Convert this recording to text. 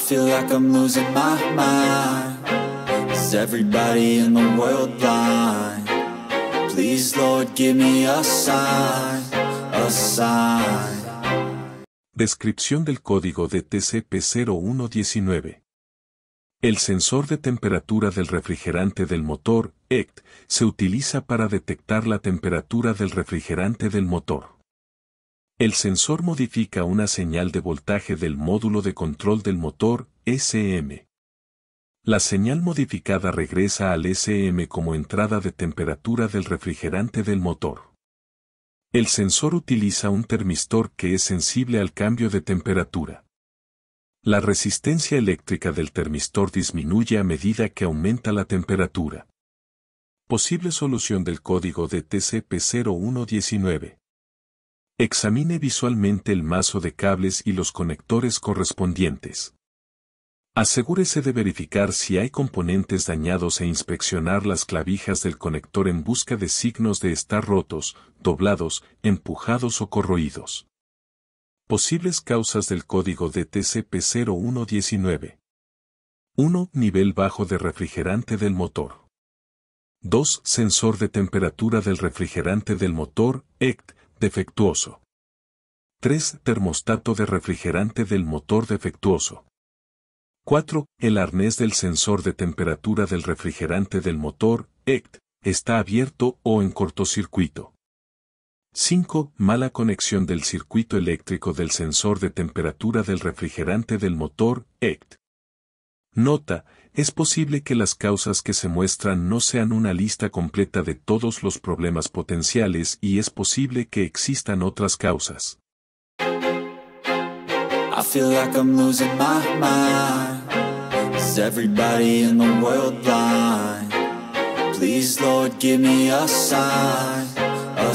feel like I'm losing my mind everybody in the world blind? Please Lord give me a sign, a sign Descripción del código de TCP0119 El sensor de temperatura del refrigerante del motor, ECT, se utiliza para detectar la temperatura del refrigerante del motor. El sensor modifica una señal de voltaje del módulo de control del motor, SM. La señal modificada regresa al SM como entrada de temperatura del refrigerante del motor. El sensor utiliza un termistor que es sensible al cambio de temperatura. La resistencia eléctrica del termistor disminuye a medida que aumenta la temperatura. Posible solución del código de TCP0119. Examine visualmente el mazo de cables y los conectores correspondientes. Asegúrese de verificar si hay componentes dañados e inspeccionar las clavijas del conector en busca de signos de estar rotos, doblados, empujados o corroídos. Posibles causas del código de TCP0119. 1. Nivel bajo de refrigerante del motor. 2. Sensor de temperatura del refrigerante del motor, ECT, defectuoso. 3. Termostato de refrigerante del motor defectuoso. 4. El arnés del sensor de temperatura del refrigerante del motor, ECT, está abierto o en cortocircuito. 5. Mala conexión del circuito eléctrico del sensor de temperatura del refrigerante del motor, ECT. Nota, es posible que las causas que se muestran no sean una lista completa de todos los problemas potenciales y es posible que existan otras causas. I feel like I'm losing my mind? Please Lord give me a a